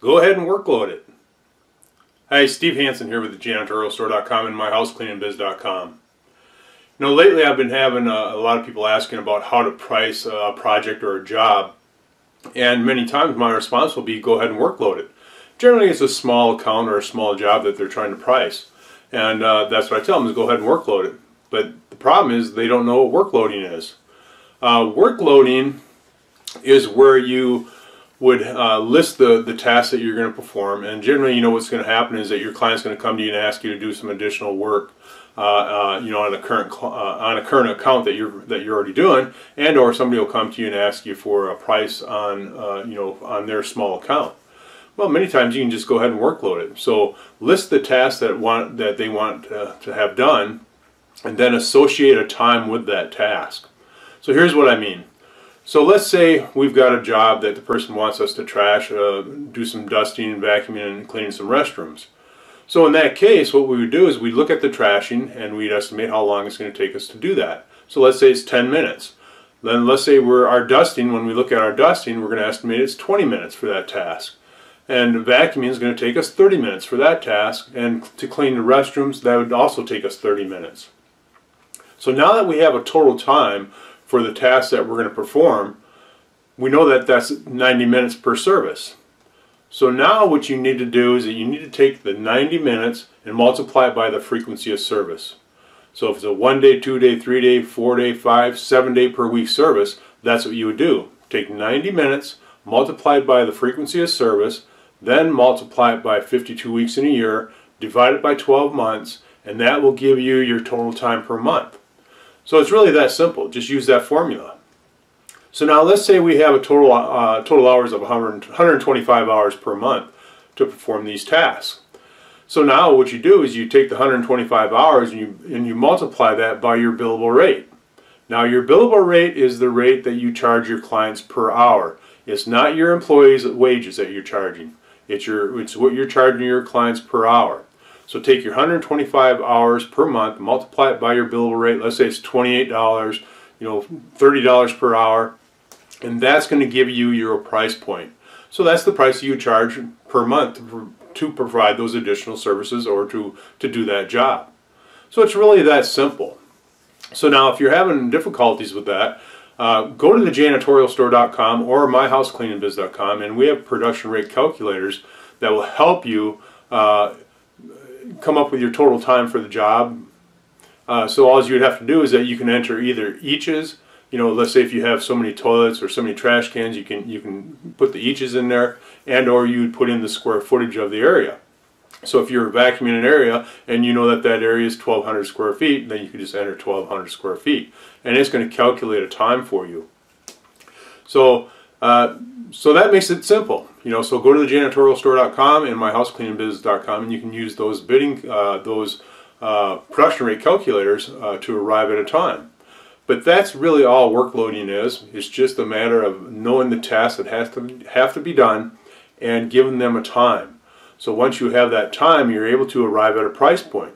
go ahead and workload it. Hi, Steve Hansen here with the janitorialstore.com and myhousecleaningbiz.com. You know, lately I've been having a, a, lot of people asking about how to price a project or a job, and many times my response will be go ahead and workload it. Generally, it's a small account or a small job that they're trying to price, and uh, that's what I tell them is go ahead and workload it. But the problem is they don't know what workloading is. Uh, workloading is where you would uh, list the, the tasks that you're going to perform and generally you know what's going to happen is that your client's going to come to you and ask you to do some additional work uh, uh, you know on a current uh, on a current account that you're that you're already doing and or somebody will come to you and ask you for a price on uh, you know on their small account. Well many times you can just go ahead and workload it. So list the tasks that want that they want uh, to have done and then associate a time with that task. So here's what I mean so let's say we've got a job that the person wants us to trash, uh, do some dusting and vacuuming and cleaning some restrooms. So in that case, what we would do is we'd look at the trashing and we'd estimate how long it's going to take us to do that. So let's say it's 10 minutes. Then let's say we're our dusting, when we look at our dusting, we're going to estimate it's 20 minutes for that task. And vacuuming is going to take us 30 minutes for that task. And to clean the restrooms, that would also take us 30 minutes. So now that we have a total time for the task that we're going to perform, we know that that's 90 minutes per service. So now what you need to do is that you need to take the 90 minutes and multiply it by the frequency of service. So if it's a one day, two day, three day, four day, five, seven day per week service, that's what you would do. Take 90 minutes, multiply it by the frequency of service, then multiply it by 52 weeks in a year, divide it by 12 months, and that will give you your total time per month. So it's really that simple. Just use that formula. So now let's say we have a total, uh, total hours of 100, 125 hours per month to perform these tasks. So now what you do is you take the 125 hours and you, and you multiply that by your billable rate. Now your billable rate is the rate that you charge your clients per hour. It's not your employees' wages that you're charging. It's, your, it's what you're charging your clients per hour. So take your 125 hours per month, multiply it by your billable rate. Let's say it's $28, you know, $30 per hour, and that's going to give you your price point. So that's the price you charge per month to, provide those additional services or to, to do that job. So it's really that simple. So now if you're having difficulties with that, uh, go to the janitorialstore.com or myhousecleaningbiz.com and we have production rate calculators that will help you uh, come up with your total time for the job. Uh, so all you would have to do is that you can enter either eaches, you know, let's say if you have so many toilets or so many trash cans, you can you can put the eaches in there, and or you would put in the square footage of the area. So if you're vacuuming an area and you know that that area is 1,200 square feet, then you can just enter 1,200 square feet, and it's going to calculate a time for you. So uh, so that makes it simple. You know, so go to the janitorialstore.com and myhousecleaningbiz.com and you can use those bidding, uh, those uh, production rate calculators uh, to arrive at a time. But that's really all workloading is. It's just a matter of knowing the tasks that has to have to be done and giving them a time. So once you have that time, you're able to arrive at a price point.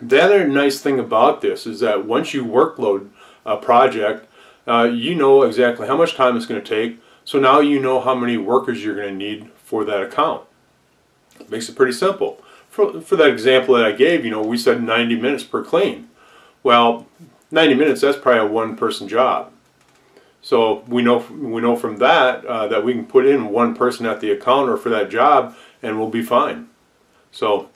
The other nice thing about this is that once you workload a project, uh, you know exactly how much time it's going to take. So now you know how many workers you're going to need for that account. It makes it pretty simple. For, for that example that I gave, you know, we said 90 minutes per claim. Well, 90 minutes, that's probably a one-person job. So we know we know from that uh, that we can put in one person at the account or for that job and we'll be fine. So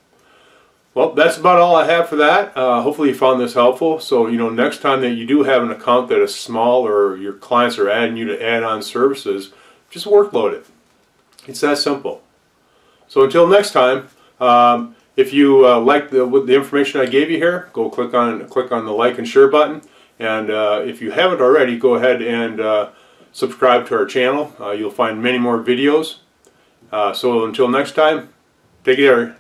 well, that's about all I have for that. Uh, hopefully you found this helpful. So, you know, next time that you do have an account that is small or your clients are adding you to add-on services, just workload it. It's that simple. So until next time, um, if you uh, like the, the information I gave you here, go click on click on the like and share button. And uh, if you haven't already, go ahead and uh, subscribe to our channel. Uh, you'll find many more videos. Uh, so until next time, take care.